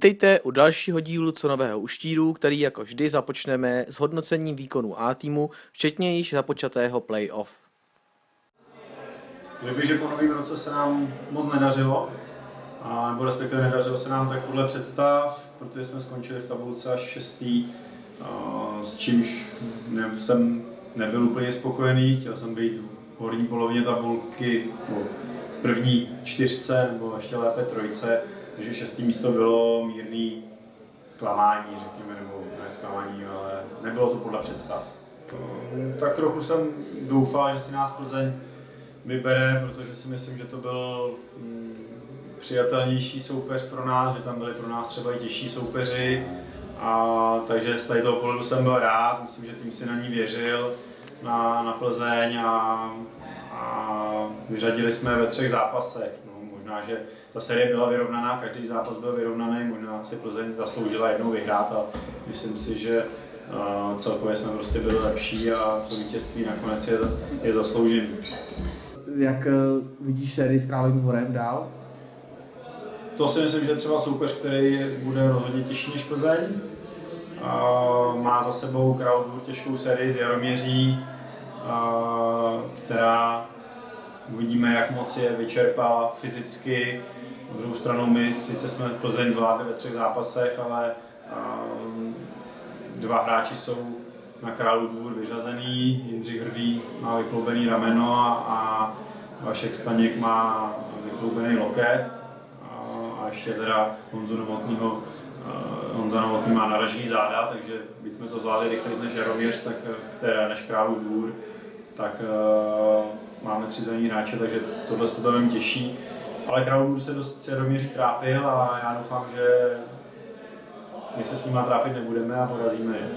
Vítejte u dalšího dílu Co nového uštíru, který jako vždy započneme s hodnocením výkonu A týmu, včetně již započatého playoff. Řekl bych, že po novém roce se nám moc nedařilo, a, nebo respektive nedařilo se nám tak podle představ, protože jsme skončili v tabulce až šestý, a, s čímž ne, jsem nebyl úplně spokojený, chtěl jsem být v horní polovině tabulky, v první čtyřce, nebo ještě lépe trojce, takže šestý místo bylo mírný zklamání, řekněme, nebo ne zklamání, ale nebylo to podle představ. Tak trochu jsem doufal, že si nás Plzeň vybere, protože si myslím, že to byl mm, přijatelnější soupeř pro nás, že tam byli pro nás třeba i těžší soupeři. A, takže z tady toho pohledu jsem byl rád, myslím, že tým si na ní věřil, na, na Plzeň a, a vyřadili jsme ve třech zápasech. No, možná, že ta série byla vyrovnaná, každý zápas byl vyrovnaný, možná si Plzeň zasloužila jednou vyhrát a myslím si, že uh, celkově jsme prostě byli lepší a to vítězství nakonec je, je zasloužený. Jak uh, vidíš sérii s Královým dvorem dál? To si myslím, že je třeba soupeř, který bude rozhodně těžší než Plzeň. Uh, má za sebou Královů těžkou sérii z Jaroměří, která Uvidíme, jak moc je vyčerpá fyzicky. Na druhou stranu my sice jsme Plzeň zvládli ve třech zápasech, ale um, dva hráči jsou na králu dvůr vyřazený. Jindřich Hrdý má vykloubený rameno a, Vašek Staněk má vykloubený loket. A, a ještě teda Honzu Novotnýho uh, Honza Novotný má naražený záda, takže byť jsme to zvládli rychleji než Jaroměř, tak, teda než Králův dvůr, tak uh, máme tři zelený hráče, takže tohle to velmi těší. Ale Králův se dost Jaroměří trápil a já doufám, že my se s nimi trápit nebudeme a porazíme je.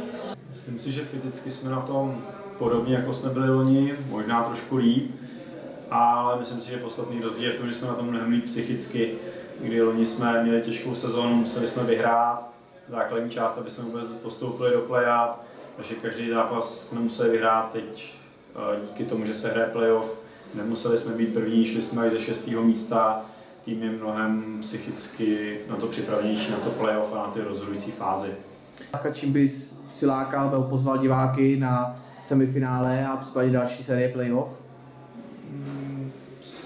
Myslím si, že fyzicky jsme na tom podobně, jako jsme byli loni, možná trošku líp, ale myslím si, že poslední rozdíl je v tom, že jsme na tom mnohem líp psychicky, kdy loni jsme měli těžkou sezónu, museli jsme vyhrát základní část, aby jsme vůbec postoupili do play takže každý zápas jsme museli vyhrát, teď díky tomu, že se hraje playoff, nemuseli jsme být první, šli jsme až ze šestého místa, tým je mnohem psychicky na to připravenější, na to playoff a na ty rozhodující fázy. Čím bys přilákal nebo pozval diváky na semifinále a případně další série playoff?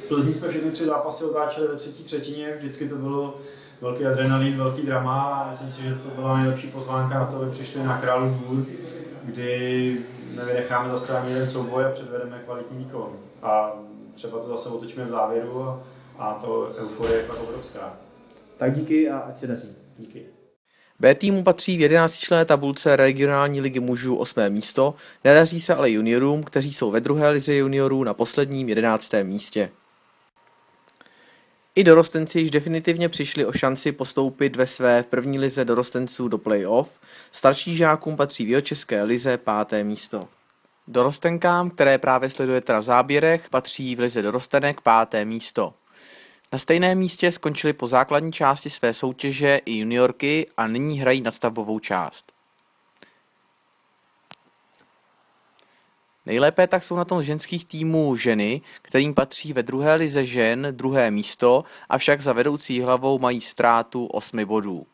Plzní jsme všechny tři zápasy otáčeli ve třetí třetině, vždycky to bylo velký adrenalin, velký drama a myslím si, že to byla nejlepší pozvánka na to, aby přišli na Králu dvůr, kdy nevynecháme zase ani jeden souboj a předvedeme kvalitní výkon. A třeba to zase otočíme v závěru a, a to euforie je pak obrovská. Tak díky a ať se daří. Díky. B týmu patří v 11 člené tabulce regionální ligy mužů 8. místo, nedaří se ale juniorům, kteří jsou ve druhé lize juniorů na posledním 11. místě. I dorostenci již definitivně přišli o šanci postoupit ve své první lize dorostenců do playoff. Starší žákům patří v České lize páté místo. Dorostenkám, které právě sledujete na záběrech, patří v lize dorostenek páté místo. Na stejném místě skončili po základní části své soutěže i juniorky a nyní hrají nadstavbovou část. Nejlépe tak jsou na tom ženských týmů ženy, kterým patří ve druhé lize žen druhé místo, avšak za vedoucí hlavou mají ztrátu 8 bodů.